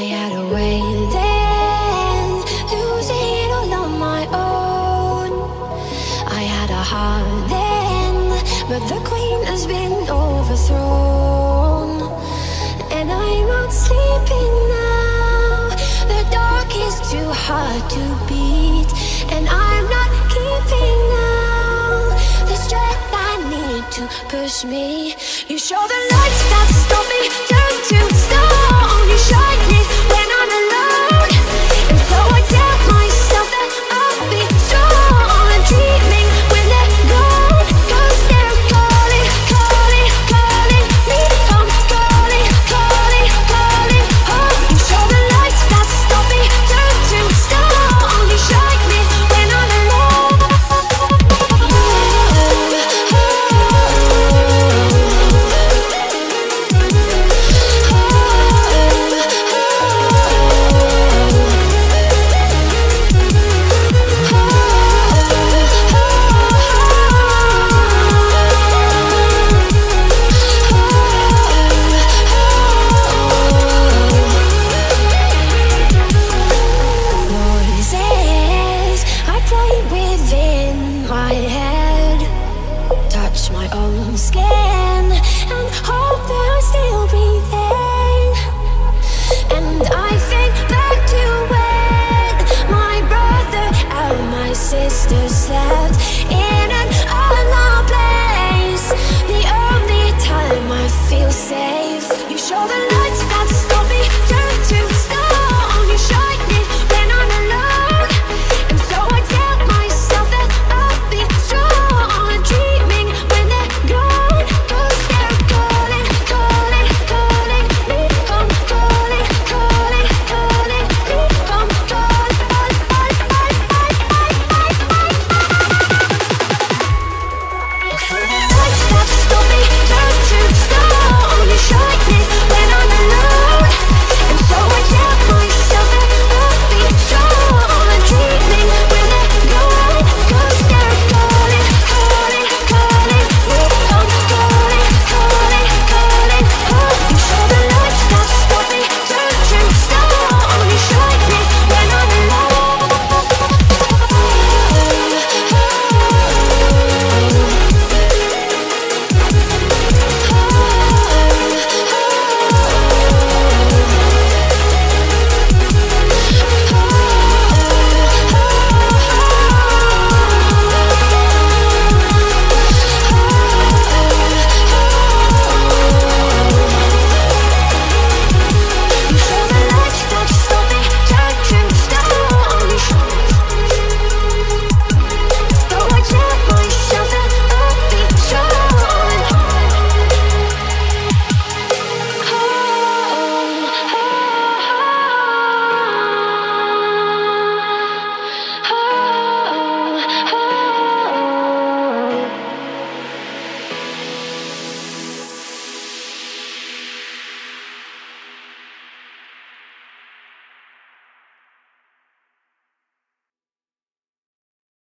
I had a way then, losing it all on my own. I had a heart then, but the queen has been overthrown. And I'm not sleeping now. The dark is too hard to beat, and I'm not keeping now the strength I need to push me. You show the lights that stop me. own skin and hope that I still